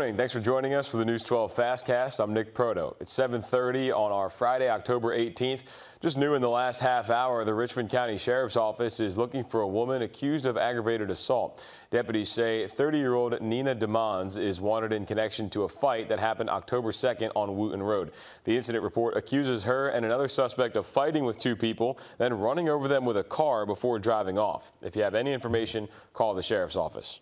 Morning. Thanks for joining us for the News 12 Fastcast. I'm Nick Proto. It's 7:30 on our Friday, October 18th. Just new in the last half hour, the Richmond County Sheriff's Office is looking for a woman accused of aggravated assault. Deputies say 30-year-old Nina DeMons is wanted in connection to a fight that happened October 2nd on Wooten Road. The incident report accuses her and another suspect of fighting with two people, then running over them with a car before driving off. If you have any information, call the Sheriff's Office.